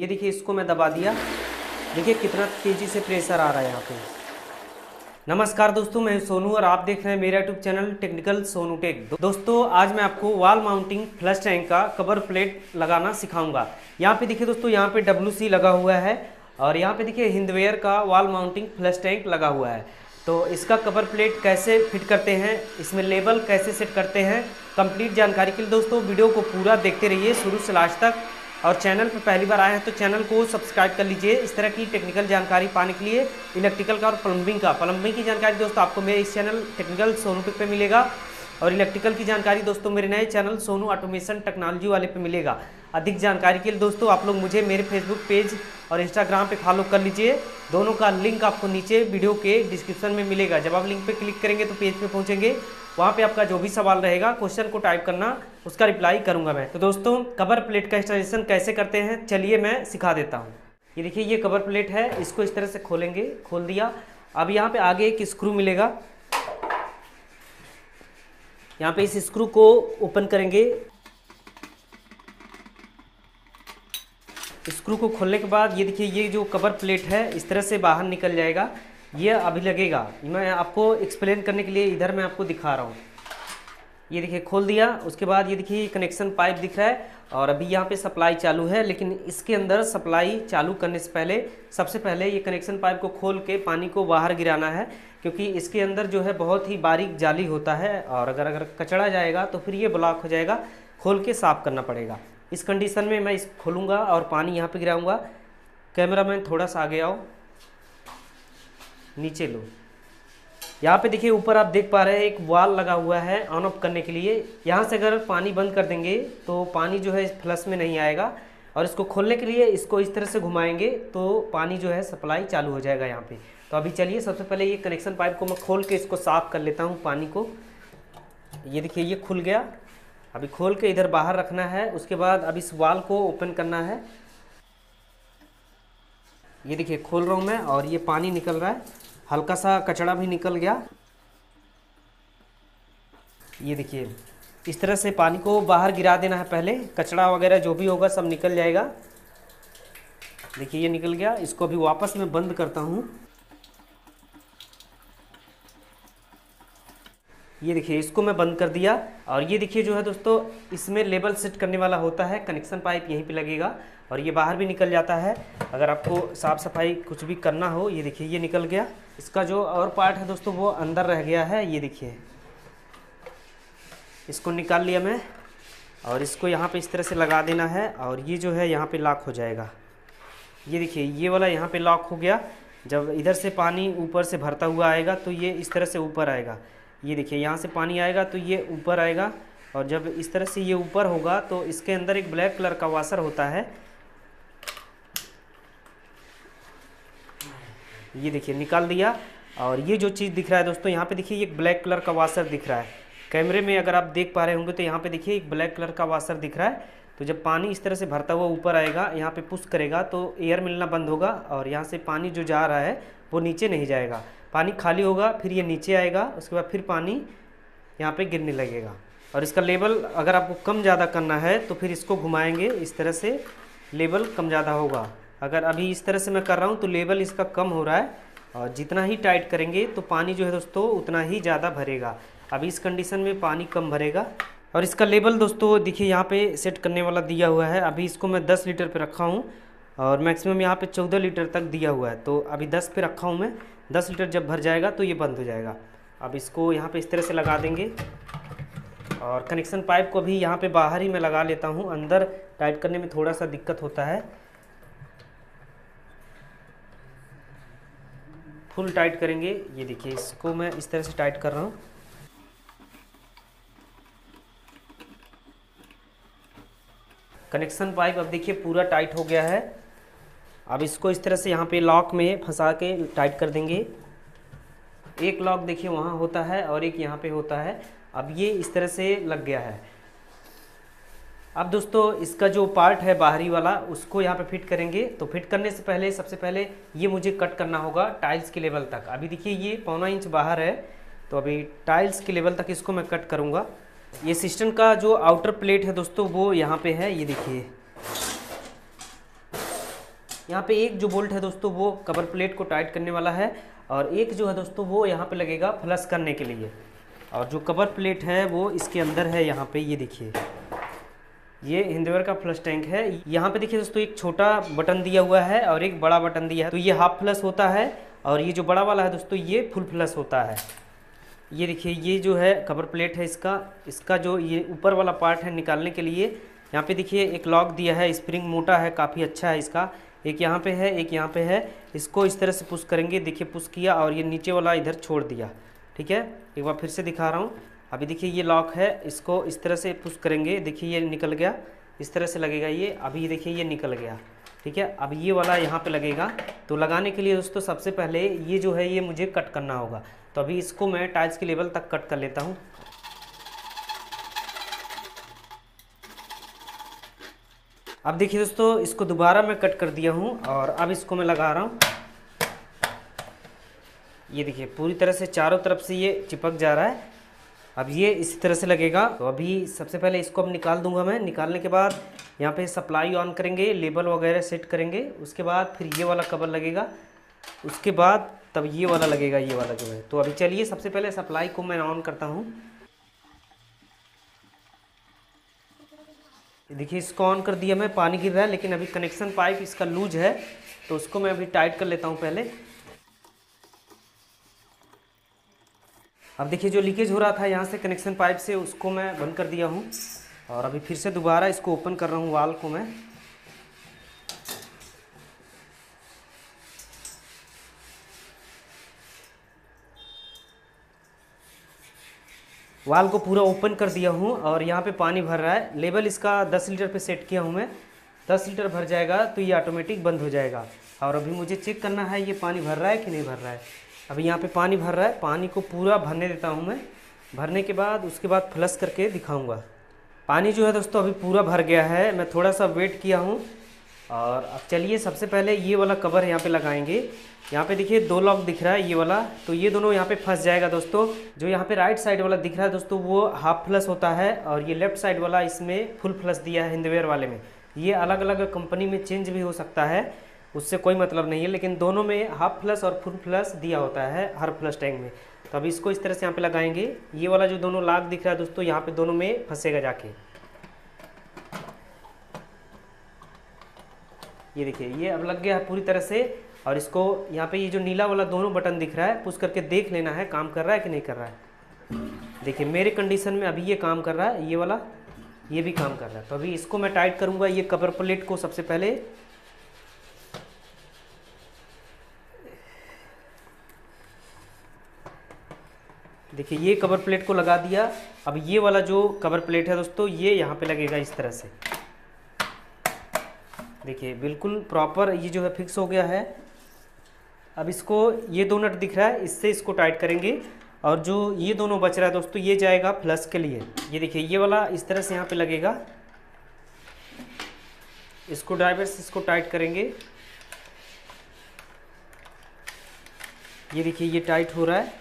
ये देखिए, इसको मैं दबा दिया। देखिए, कितना तेज़ी से प्रेशर आ रहा है यहाँ पे। नमस्कार दोस्तों, मैं सोनू और आप देख रहे हैं मेरा YouTube channel technical Sonu tech दोस्तों, आज मैं आपको वॉल माउंटिंग फ्लश टैंक का कवर प्लेट लगाना सिखाऊँगा। यहाँ पे देखिए दोस्तों, यहाँ पे डब्ल्यू लगा हुआ है और यहाँ पे देखिए हिंदवेयर का वॉल माउंटिंग फ्लश टैंक लगा हुआ है। तो इसका कवर प्लेट कैसे फिट करते हैं, इसमें लेबल कैसे सेट करते हैं कंप्लीट जानकारी के लिए दोस्तों, वीडियो को पूरा देखते रहिए। शुरू से लास्ट तक और चैनल पर पहली बार आए हैं तो चैनल को सब्सक्राइब कर लीजिए। इस तरह की टेक्निकल जानकारी पाने के लिए इलेक्ट्रिकल का और प्लम्बिंग का। प्लम्बिंग की जानकारी दोस्तों, आपको मेरे इस चैनल टेक्निकल सोनू पे मिलेगा। और इलेक्ट्रिकल की जानकारी दोस्तों मेरे नए चैनल सोनू ऑटोमेशन टेक्नोलॉजी वाले पे मिलेगा। अधिक जानकारी के लिए दोस्तों आप लोग मुझे मेरे फेसबुक पेज और इंस्टाग्राम पे फॉलो कर लीजिए। दोनों का लिंक आपको नीचे वीडियो के डिस्क्रिप्शन में मिलेगा। जब आप लिंक पे क्लिक करेंगे तो पेज पे पहुँचेंगे। वहाँ पे आपका जो भी सवाल रहेगा क्वेश्चन को टाइप करना, उसका रिप्लाई करूँगा मैं। तो दोस्तों कवर प्लेट का इंस्टॉलेशन कैसे करते हैं? चलिए मैं सिखा देता हूँ। ये देखिए, ये कवर प्लेट है। इसको इस तरह से खोलेंगे। खोल दिया। अब यहाँ पे आगे एक स्क्रू मिलेगा। यहाँ पे इस स्क्रू को ओपन करेंगे। स्क्रू को खोलने के बाद ये देखिए, ये जो कवर प्लेट है, इस तरह से बाहर निकल जाएगा। ये अभी लगेगा। मैं आपको एक्सप्लेन करने के लिए इधर मैं आपको दिखा रहा हूँ। ये देखिए, खोल दिया। उसके बाद ये देखिए कनेक्शन पाइप दिख रहा है और अभी यहाँ पे सप्लाई चालू है, लेकिन इसके अंदर सप्लाई चालू करने से पहले, सबसे पहले ये कनेक्शन पाइप को खोल के पानी को बाहर गिराना है। क्योंकि इसके अंदर जो है बहुत ही बारीक जाली होता है और अगर अगर कचड़ा जाएगा तो फिर ये ब्लॉक हो जाएगा, खोल के साफ़ करना पड़ेगा। इस कंडीशन में मैं इस खोलूँगा और पानी यहाँ पर गिराऊँगा। कैमरा मैन थोड़ा सा आगे आओ। नीचे लो। यहाँ पे देखिए, ऊपर आप देख पा रहे हैं, एक वाल लगा हुआ है ऑन ऑफ़ करने के लिए। यहाँ से अगर पानी बंद कर देंगे तो पानी जो है फ्लश में नहीं आएगा और इसको खोलने के लिए इसको इस तरह से घुमाएँगे तो पानी जो है सप्लाई चालू हो जाएगा यहाँ पे। तो अभी चलिए, सबसे पहले ये कनेक्शन पाइप को मैं खोल के इसको साफ़ कर लेता हूँ पानी को। ये देखिए, ये खुल गया। अभी खोल के इधर बाहर रखना है। उसके बाद अब इस वाल को ओपन करना है। ये देखिए, खोल रहा हूँ मैं और ये पानी निकल रहा है। हल्का सा कचड़ा भी निकल गया। ये देखिए, इस तरह से पानी को बाहर गिरा देना है पहले। कचड़ा वगैरह जो भी होगा, सब निकल जाएगा। देखिए, ये निकल गया। इसको अभी वापस मैं बंद करता हूँ। ये देखिए, इसको मैं बंद कर दिया। और ये देखिए जो है दोस्तों, इसमें लेबल सेट करने वाला होता है, कनेक्शन पाइप यहीं पे लगेगा। और ये बाहर भी निकल जाता है। अगर आपको साफ़ सफ़ाई कुछ भी करना हो, ये देखिए, ये निकल गया। इसका जो और पार्ट है दोस्तों, वो अंदर रह गया है। ये देखिए, इसको निकाल लिया मैं। और इसको यहाँ पे इस तरह से लगा देना है। और ये जो है, यहाँ पे लॉक हो जाएगा। ये देखिए, ये वाला यहाँ पे लॉक हो गया। जब इधर से पानी ऊपर से भरता हुआ आएगा तो ये इस तरह से ऊपर आएगा। ये देखिए, यहाँ से पानी आएगा तो ये ऊपर आएगा और जब इस तरह से ये ऊपर होगा तो इसके अंदर एक ब्लैक कलर का वाशर होता है। ये देखिए, निकाल दिया और ये जो चीज़ दिख रहा है दोस्तों, यहाँ पे देखिए एक ब्लैक कलर का वाशर दिख रहा है। कैमरे में अगर आप देख पा रहे होंगे तो यहाँ पे देखिए एक ब्लैक कलर का वाशर दिख रहा है। तो जब पानी इस तरह से भरता हुआ ऊपर आएगा, यहाँ पे पुश करेगा तो एयर मिलना बंद होगा और यहाँ से पानी जो जा रहा है वो नीचे नहीं जाएगा। पानी खाली होगा, फिर ये नीचे आएगा, उसके बाद फिर पानी यहाँ पे गिरने लगेगा। और इसका लेवल अगर आपको कम ज़्यादा करना है तो फिर इसको घुमाएँगे, इस तरह से लेवल कम ज़्यादा होगा। अगर अभी इस तरह से मैं कर रहा हूँ तो लेवल इसका कम हो रहा है, और जितना ही टाइट करेंगे तो पानी जो है दोस्तों, उतना ही ज़्यादा भरेगा। अभी इस कंडीशन में पानी कम भरेगा। और इसका लेवल दोस्तों, देखिए यहाँ पे सेट करने वाला दिया हुआ है। अभी इसको मैं 10 लीटर पे रखा हूँ। और मैक्सिमम यहाँ पे 14 लीटर तक दिया हुआ है। तो अभी 10 पे रखा हूँ मैं। 10 लीटर जब भर जाएगा तो ये बंद हो जाएगा। अब इसको यहाँ पे इस तरह से लगा देंगे। और कनेक्शन पाइप को भी यहाँ पे बाहर ही मैं लगा लेता हूँ। अंदर टाइट करने में थोड़ा सा दिक्कत होता है। फुल टाइट करेंगे। ये देखिए, इसको मैं इस तरह से टाइट कर रहा हूँ। कनेक्शन पाइप अब देखिए पूरा टाइट हो गया है। अब इसको इस तरह से यहाँ पे लॉक में फंसा के टाइट कर देंगे। एक लॉक देखिए वहाँ होता है और एक यहाँ पे होता है। अब ये इस तरह से लग गया है। अब दोस्तों, इसका जो पार्ट है बाहरी वाला, उसको यहाँ पे फिट करेंगे। तो फिट करने से पहले, सबसे पहले ये मुझे कट करना होगा टाइल्स के लेवल तक। अभी देखिए ये पौना इंच बाहर है। तो अभी टाइल्स के लेवल तक इसको मैं कट करूँगा। ये सिस्टम का जो आउटर प्लेट है दोस्तों, वो यहाँ पे है। ये देखिए। यहाँ पे एक जो बोल्ट है दोस्तों, वो कवर प्लेट को टाइट करने वाला है और एक जो है दोस्तों, वो यहाँ पे लगेगा फ्लश करने के लिए। और जो कवर प्लेट है, वो इसके अंदर है यहाँ पे, ये देखिए। ये हिंदवेयर का फ्लश टैंक है। यहाँ पे देखिए दोस्तों, एक छोटा बटन दिया हुआ है और एक बड़ा बटन दिया है। तो ये हाफ़ फ्लश होता है और ये जो बड़ा वाला है दोस्तों, ये फुल फ्लश होता है। ये देखिए, ये जो है कवर प्लेट है इसका। इसका जो ये ऊपर वाला पार्ट है निकालने के लिए, यहाँ पे देखिए, एक लॉक दिया है, स्प्रिंग मोटा है, काफ़ी अच्छा है इसका। एक यहाँ पे है, एक यहाँ पे है। इसको इस तरह से पुश करेंगे, देखिए पुश किया और ये नीचे वाला इधर छोड़ दिया, ठीक है? एक बार फिर से दिखा रहा हूँ। अभी देखिए ये लॉक है, इसको इस तरह से पुश करेंगे, देखिए ये निकल गया, इस तरह से लगेगा ये, अभी देखिए ये निकल गया, ठीक है? अब ये वाला यहाँ पे लगेगा। तो लगाने के लिए दोस्तों सबसे पहले ये जो है, ये मुझे कट करना होगा। तो अभी इसको मैं टाइल्स के लेवल तक कट कर लेता हूँ। अब देखिए दोस्तों, इसको दोबारा मैं कट कर दिया हूँ और अब इसको मैं लगा रहा हूँ। ये देखिए, पूरी तरह से चारों तरफ़ से ये चिपक जा रहा है। अब ये इसी तरह से लगेगा। तो अभी सबसे पहले इसको अब निकाल दूँगा मैं। निकालने के बाद यहाँ पे सप्लाई ऑन करेंगे, लेबल वगैरह सेट करेंगे। उसके बाद फिर ये वाला कवर लगेगा। उसके बाद तब ये वाला लगेगा, ये वाला जो है। तो अभी चलिए, सबसे पहले सप्लाई को मैं ऑन करता हूँ। देखिए, इसको ऑन कर दिया मैं, पानी गिर रहा है, लेकिन अभी कनेक्शन पाइप इसका लूज है तो उसको मैं अभी टाइट कर लेता हूँ पहले। अब देखिए, जो लीकेज हो रहा था, यहाँ से कनेक्शन पाइप से उसको मैं बंद कर दिया हूँ, और अभी फिर से दोबारा इसको ओपन कर रहा हूँ वाल को मैं। वाल को पूरा ओपन कर दिया हूँ और यहाँ पे पानी भर रहा है। लेवल इसका 10 लीटर पे सेट किया हूँ मैं। 10 लीटर भर जाएगा तो ये ऑटोमेटिक बंद हो जाएगा। और अभी मुझे चेक करना है ये पानी भर रहा है कि नहीं भर रहा है। अभी यहाँ पे पानी भर रहा है। पानी को पूरा भरने देता हूँ मैं। भरने के बाद उसके बाद फ्लश करके दिखाऊँगा। पानी जो है दोस्तों अभी पूरा भर गया है। मैं थोड़ा सा वेट किया हूँ। और अब चलिए सबसे पहले ये वाला कवर यहाँ पे लगाएँगे। यहाँ पे देखिए दो लॉक दिख रहा है ये वाला। तो ये दोनों यहाँ पे फंस जाएगा दोस्तों। जो यहाँ पे राइट साइड वाला दिख रहा है दोस्तों, वो हाफ़ फ्लस होता है और ये लेफ़्ट साइड वाला इसमें फुल फ्लस दिया है हिंदवेयर वाले में। ये अलग अलग कंपनी में चेंज भी हो सकता है, उससे कोई मतलब नहीं है, लेकिन दोनों में हाफ़ फ्लस और फुल फ्लस दिया होता है हर फ्लस टैंक में। तो अब इसको इस तरह से यहाँ पे लगाएँगे। ये वाला जो दोनों लाख दिख रहा है दोस्तों, यहाँ पे दोनों में फंसेगा जाके। ये देखिए, ये अब लग गया है पूरी तरह से, और इसको यहाँ पे ये जो नीला वाला दोनों बटन दिख रहा है पुश करके देख लेना है काम कर रहा है कि नहीं कर रहा है। देखिए, मेरे कंडीशन में अभी ये काम कर रहा है, ये वाला, ये भी काम कर रहा है। तो अभी इसको मैं टाइट करूँगा, ये कवर प्लेट को सबसे पहले। देखिए, ये कवर प्लेट को लगा दिया। अब ये वाला जो कवर प्लेट है दोस्तों, ये यहाँ पे लगेगा इस तरह से। देखिए, बिल्कुल प्रॉपर ये जो है फिक्स हो गया है। अब इसको, ये दो नट दिख रहा है, इससे इसको टाइट करेंगे। और जो ये दोनों बच रहा है दोस्तों, ये जाएगा प्लस के लिए। ये देखिए, ये वाला इस तरह से यहाँ पे लगेगा। इसको ड्राइवर से इसको टाइट करेंगे। ये देखिए, ये टाइट हो रहा है।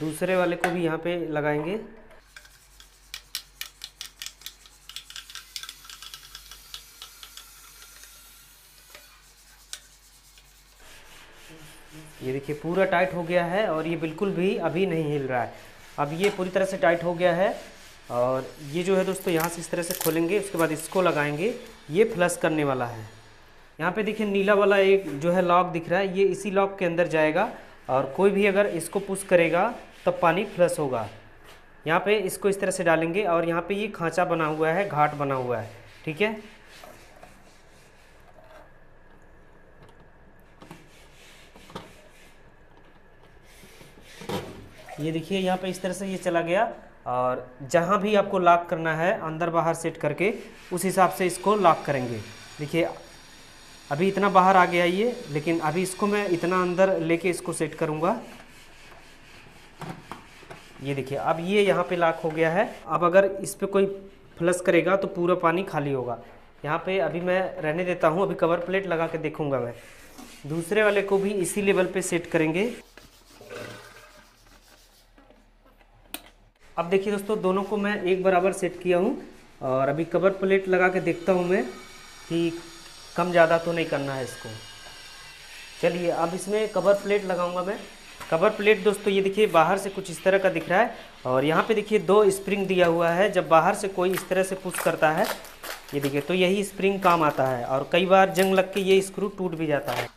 दूसरे वाले को भी यहाँ पे लगाएँगे। देखिए, पूरा टाइट हो गया है और ये बिल्कुल भी अभी नहीं हिल रहा है। अब ये पूरी तरह से टाइट हो गया है और ये जो है दोस्तों, यहाँ से इस तरह से खोलेंगे, उसके बाद इसको लगाएँगे। ये फ्लश करने वाला है। यहाँ पे देखिए, नीला वाला एक जो है लॉक दिख रहा है, ये इसी लॉक के अंदर जाएगा और कोई भी अगर इसको पुश करेगा, तब पानी फ्लश होगा। यहाँ पे इसको इस तरह से डालेंगे और यहाँ पे ये खांचा बना हुआ है, घाट बना हुआ है, ठीक है? ये देखिए, यहाँ पे इस तरह से ये चला गया और जहाँ भी आपको लॉक करना है, अंदर बाहर सेट करके, उस हिसाब से इसको लॉक करेंगे। देखिए, अभी इतना बाहर आ गया ये, लेकिन अभी इसको मैं इतना अंदर लेके इसको सेट करूँगा। ये देखिए, अब ये यहाँ पे लॉक हो गया है। अब अगर इस पर कोई फ्लश करेगा तो पूरा पानी खाली होगा। यहाँ पे अभी मैं रहने देता हूँ, अभी कवर प्लेट लगा के देखूँगा मैं। दूसरे वाले को भी इसी लेवल पे सेट करेंगे। अब देखिए दोस्तों, दोनों को मैं एक बराबर सेट किया हूँ और अभी कवर प्लेट लगा के देखता हूँ मैं कि कम ज़्यादा तो नहीं करना है इसको। चलिए, अब इसमें कवर प्लेट लगाऊँगा मैं। कवर प्लेट दोस्तों, ये देखिए बाहर से कुछ इस तरह का दिख रहा है और यहाँ पे देखिए दो स्प्रिंग दिया हुआ है। जब बाहर से कोई इस तरह से पुश करता है, ये देखिए तो यही स्प्रिंग काम आता है और कई बार जंग लग के ये स्क्रू टूट भी जाता है।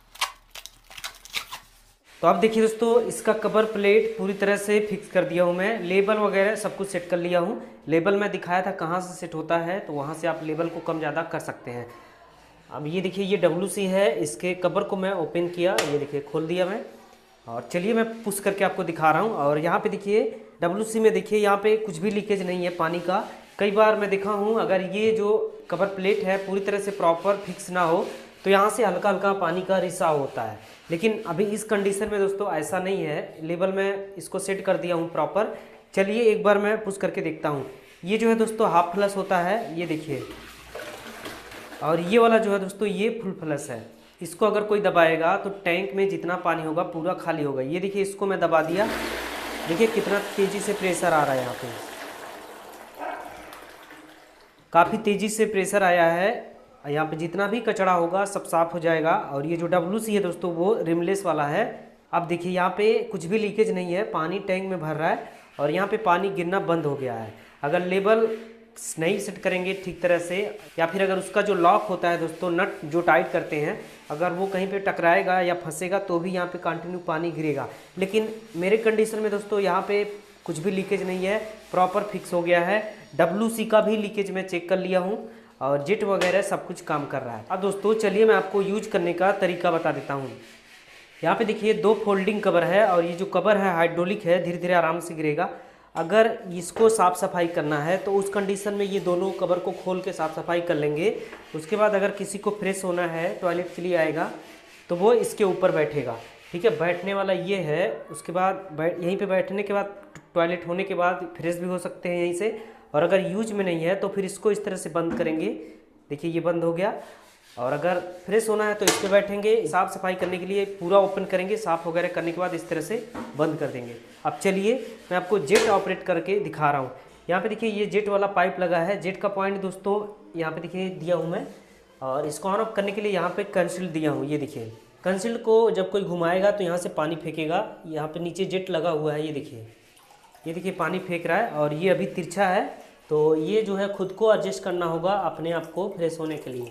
तो आप देखिए दोस्तों, इसका कवर प्लेट पूरी तरह से फिक्स कर दिया हूँ मैं। लेबल वगैरह सब कुछ सेट कर लिया हूँ। लेबल मैं दिखाया था कहाँ से सेट होता है तो वहाँ से आप लेबल को कम ज़्यादा कर सकते हैं। अब ये देखिए, ये डब्लू सी है, इसके कवर को मैं ओपन किया। ये देखिए, खोल दिया मैं। और चलिए मैं पुश करके आपको दिखा रहा हूँ। और यहाँ पे देखिए डब्लू सी में देखिए, यहाँ पे कुछ भी लीकेज नहीं है पानी का। कई बार मैं देखा हूँ, अगर ये जो कवर प्लेट है, पूरी तरह से प्रॉपर फिक्स ना हो तो यहाँ से हल्का हल्का पानी का रिसाव होता है। लेकिन अभी इस कंडीशन में दोस्तों ऐसा नहीं है। लेवल में इसको सेट कर दिया हूँ प्रॉपर चलिए एक बार मैं पुश करके देखता हूँ। ये जो है दोस्तों हाफ़ फ्लस होता है, ये देखिए। और ये वाला जो है दोस्तों, ये फुल फ्लस है। इसको अगर कोई दबाएगा तो टैंक में जितना पानी होगा पूरा खाली होगा। ये देखिए इसको मैं दबा दिया। देखिए कितना तेज़ी से प्रेशर आ रहा है यहाँ पे। काफ़ी तेज़ी से प्रेशर आया है। यहाँ पे जितना भी कचरा होगा, सब साफ़ हो जाएगा। और ये जो डब्लू सी है दोस्तों, वो रिमलेस वाला है। अब देखिए, यहाँ पे कुछ भी लीकेज नहीं है। पानी टैंक में भर रहा है और यहाँ पे पानी गिरना बंद हो गया है। अगर लेबल नहीं सेट करेंगे ठीक तरह से, या फिर अगर उसका जो लॉक होता है दोस्तों नट जो टाइट करते हैं, अगर वो कहीं पे टकराएगा या फंसेगा तो भी यहाँ पे कंटिन्यू पानी गिरेगा। लेकिन मेरे कंडीशन में दोस्तों, यहाँ पे कुछ भी लीकेज नहीं है। प्रॉपर फिक्स हो गया है। डब्लू सी का भी लीकेज मैं चेक कर लिया हूँ। और जेट वगैरह सब कुछ काम कर रहा है। अब दोस्तों, चलिए मैं आपको यूज़ करने का तरीका बता देता हूँ। यहाँ पे देखिए, दो फोल्डिंग कवर है और ये जो कवर है हाइड्रोलिक है धीरे धीरे आराम से गिरेगा। अगर इसको साफ़ सफ़ाई करना है तो उस कंडीशन में ये दोनों कवर को खोल के साफ़ सफ़ाई कर लेंगे। उसके बाद अगर किसी को फ्रेश होना है, टॉयलेट के लिए आएगा तो वो इसके ऊपर बैठेगा। ठीक है, बैठने वाला ये है, उसके बाद यहीं पे बैठने के बाद, टॉयलेट होने के बाद फ्रेश भी हो सकते हैं यहीं से। और अगर यूज़ में नहीं है तो फिर इसको इस तरह से बंद करेंगे। देखिए, ये बंद हो गया। और अगर फ्रेश होना है तो इस पर बैठेंगे, साफ़ सफ़ाई करने के लिए पूरा ओपन करेंगे, साफ़ वगैरह करने के बाद इस तरह से बंद कर देंगे। अब चलिए, मैं आपको जेट ऑपरेट करके दिखा रहा हूँ। यहाँ पे देखिए, ये जेट वाला पाइप लगा है। जेट का पॉइंट दोस्तों, यहाँ पे देखिए, दिया हूँ मैं। और इसको ऑन ऑफ़ करने के लिए यहाँ पे कंसिल दिया हूँ, ये देखिए। कंसिल को जब कोई घुमाएगा तो यहाँ से पानी फेंकेगा। यहाँ पे नीचे जेट लगा हुआ है, ये देखिए। ये देखिए, पानी फेंक रहा है और ये अभी तिरछा है। तो ये जो है, खुद को एडजस्ट करना होगा अपने आप को फ्रेश होने के लिए।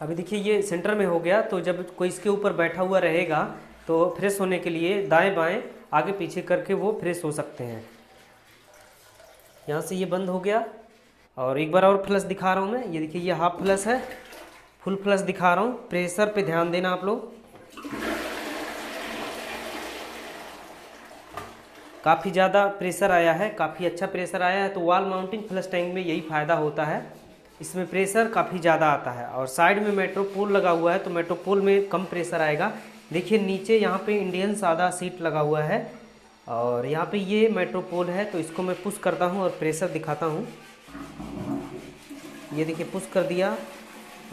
अभी देखिए, ये सेंटर में हो गया। तो जब कोई इसके ऊपर बैठा हुआ रहेगा तो फ्रेश होने के लिए दाएँ बाएँ, आगे पीछे करके वो फ्रेश हो सकते हैं। यहाँ से ये बंद हो गया। और एक बार और फ्लस दिखा रहा हूँ मैं। ये देखिए, ये हाफ़ फ्लस है। फुल फ्लस दिखा रहा हूँ। प्रेशर पे ध्यान देना आप लोग। काफ़ी ज़्यादा प्रेशर आया है, काफ़ी अच्छा प्रेशर आया है तो वॉल माउंटिंग फ्लस टैंक में यही फ़ायदा होता है। इसमें प्रेशर काफ़ी ज़्यादा आता है और साइड में मेट्रोपोल लगा हुआ है तो मेट्रोपोल में कम प्रेशर आएगा। देखिए, नीचे यहाँ पे इंडियन सादा सीट लगा हुआ है और यहाँ पे ये मेट्रोपोल है तो इसको मैं पुश करता हूँ और प्रेशर दिखाता हूँ। ये देखिए, पुश कर दिया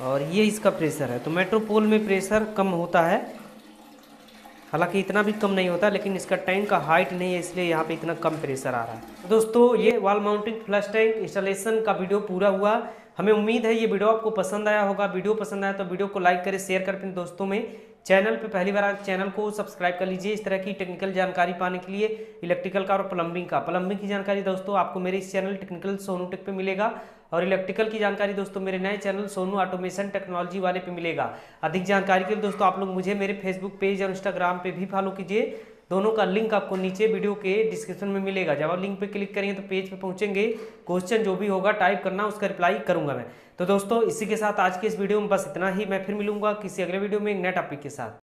और ये इसका प्रेशर है तो मेट्रोपोल में प्रेशर कम होता है। हालाँकि इतना भी कम नहीं होता, लेकिन इसका टैंक का हाइट नहीं है, इसलिए यहाँ पे इतना कम प्रेशर आ रहा है। तो दोस्तों, ये wall mounting flush tank installation का वीडियो पूरा हुआ। हमें उम्मीद है ये वीडियो आपको पसंद आया होगा। वीडियो पसंद आया तो वीडियो को लाइक करें शेयर करें अपने दोस्तों में। चैनल पे पहली बार चैनल को सब्सक्राइब कर लीजिए इस तरह की टेक्निकल जानकारी पाने के लिए इलेक्ट्रिकल का और प्लम्बिंग का। प्लम्बिंग की जानकारी दोस्तों, आपको मेरे इस चैनल टेक्निकल सोनू टेक पे मिलेगा। और इलेक्ट्रिकल की जानकारी दोस्तों मेरे नए चैनल सोनू ऑटोमेशन टेक्नोलॉजी वाले पे मिलेगा। अधिक जानकारी के लिए दोस्तों आप लोग मुझे मेरे फेसबुक पेज और इंस्टाग्राम पे भी फॉलो कीजिए। दोनों का लिंक आपको नीचे वीडियो के डिस्क्रिप्शन में मिलेगा। जब आप लिंक पे क्लिक करेंगे तो पेज पे पहुँचेंगे। क्वेश्चन जो भी होगा टाइप करना, उसका रिप्लाई करूँगा मैं। तो दोस्तों इसी के साथ आज के इस वीडियो में बस इतना ही। मैं फिर मिलूँगा किसी अगले वीडियो में एक नए टॉपिक के साथ।